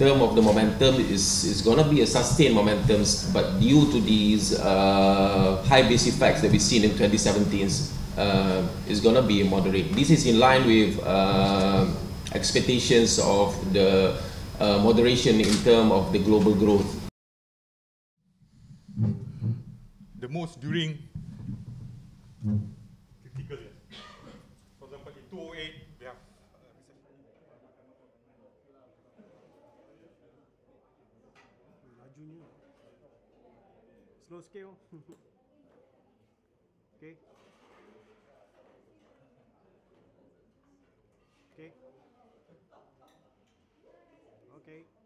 term of the momentum is is going to be a sustained momentum, but due to these uh, high base effects that we've seen in 2017, uh, is going to be moderate. This is in line with uh, expectations of the uh, moderation in term of the global growth. The most during critical. For example, in 2008, Slow scale. Okay. Okay. Okay.